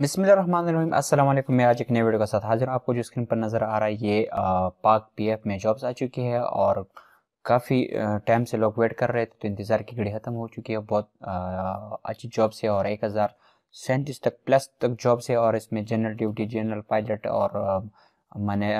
अस्सलाम वालेकुम मैं आज एक नए वीडियो के साथ हाजिर हूँ। आपको जो स्क्रीन पर नज़र आ रहा है, ये पाक पीएफ में जॉब्स आ चुकी है और काफ़ी टाइम से लोग वेट कर रहे थे तो इंतज़ार की घड़ी ख़त्म हो चुकी है। बहुत अच्छी जॉब्स है और एक हज़ार सैंतीस तक प्लस तक जॉब्स है और इसमें जनरल ड्यूटी, जनरल पायलट और मैंने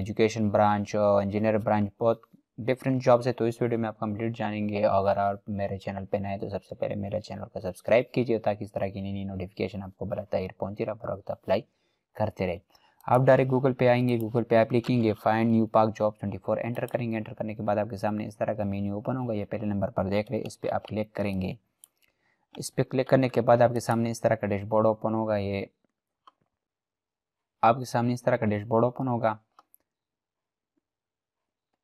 एजुकेशन ब्रांच इंजीनियर ब्रांच बहुत डिफरेंट जॉब्स है तो इस वीडियो में आप कंप्लीट जानेंगे। अगर आप मेरे चैनल पे नए तो सबसे पहले मेरे चैनल को सब्सक्राइब कीजिए ताकि इस तरह की नई नई नोटिफिकेशन आपको बताता है पहुँची रहा वक्त अप्लाई करते रहे। आप डायरेक्ट गूगल पे आएँगे गूगल पे आप लिखेंगे find new park job 24 enter करेंगे। एंटर करने के बाद आपके सामने इस तरह का मेन्यू ओपन होगा, ये पहले नंबर पर देख रहे इस पर आप क्लिक करेंगे। इस पर क्लिक करने के बाद आपके सामने इस तरह का डैशबोर्ड ओपन होगा, ये आपके सामने इस तरह का डैशबोर्ड ओपन होगा।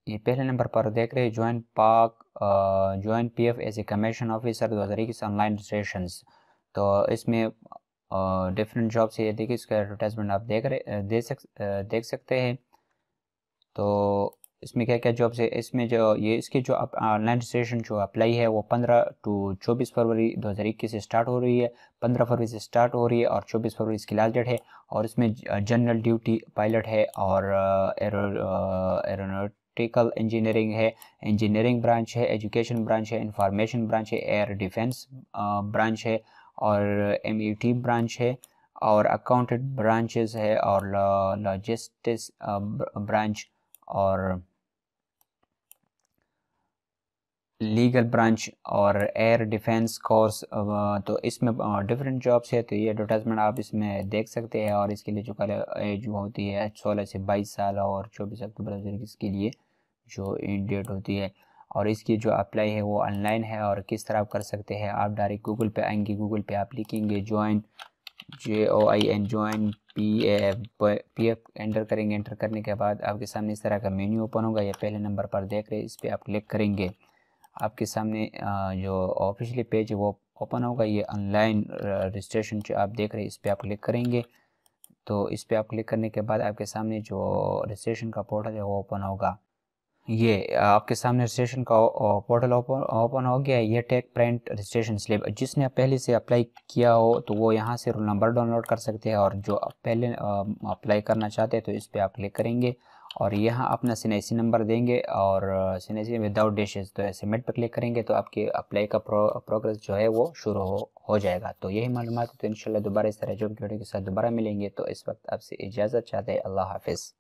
ये पहले नंबर पर देख रहे हैं join Pak join PF as a commission officer दो हज़ार इक्कीस ऑनलाइन रजिस्ट्रेशन तो इसमें डिफरेंट जॉब्स ये देखिए, इसका एडवर्टाइजमेंट आप देख रहे दे सक देख सकते हैं। तो इसमें क्या क्या जॉब्स है? इसमें जो, ये इसकी जो ऑनलाइन रजिस्ट्रेशन जो अप्लाई है, वो पंद्रह टू चौबीस फरवरी दो हज़ार इक्कीस से स्टार्ट हो रही है। पंद्रह फरवरी से स्टार्ट हो रही है और चौबीस फरवरी इसकी लास्ट डेट है। और इसमें जनरल ड्यूटी पायलट है और एरो एरोनोट इलेक्ट्रिकल इंजीनियरिंग है इंजीनियरिंग ब्रांच है एजुकेशन ब्रांच है इंफॉर्मेशन ब्रांच है एयर डिफेंस ब्रांच है और एम ब्रांच है और अकाउंटेंट ब्रांचेस है और लॉजिस्टिक्स ब्रांच और लीगल ब्रांच और एयर डिफेंस कोर्स तो इसमें डिफरेंट जॉब्स है तो ये एडवर्टाइजमेंट आप इसमें देख सकते हैं और इसके लिए जो कल एज होती है, सोलह से बाईस साल और चौबीस अक्टूबर इसके लिए जो इन डेट होती है और इसकी जो अप्लाई है वो ऑनलाइन है और किस तरह आप कर सकते हैं, आप डायरेक्ट गूगल पे आएँगे गूगल पे आप लिखेंगे join J O I N join P F P F enter करेंगे एंटर करने के बाद आपके सामने इस तरह का मेन्यू ओपन होगा, या पहले नंबर पर देख रहे हैं, इस पर आप क्लिक करेंगे। आपके सामने जो ऑफिशियली पेज है, वो ओपन होगा। ये ऑनलाइन रजिस्ट्रेशन जो आप देख रहे हैं, इस पर आप क्लिक करेंगे। तो इस पर आप क्लिक करने के बाद आपके सामने जो रजिस्ट्रेशन का पोर्टल है, वो ओपन होगा। ये आपके सामने रजिस्ट्रेशन का पोर्टल ओपन ओपन हो गया है। ये टेक प्रिंट रजिस्ट्रेशन स्लिप जिसने पहले से अप्लाई किया हो तो वो यहाँ से रोल नंबर डाउनलोड कर सकते हैं और जो पहले अप्लाई करना चाहते हैं तो इस पर आप क्लिक करेंगे और यहाँ अपना सी नंबर देंगे और सी विदाउट डिशेज तो सबमिट पर क्लिक करेंगे तो आपके अप्लाई का प्रो, प्रोग्रेस जो है वो शुरू हो हो जाएगा। तो यही मालूम है तो इन दोबारा इस तरह जो वीडियो के साथ दोबारा मिलेंगे। तो इस वक्त आपसे इजाज़त चाहते हैं अल्लाह हाफिज़।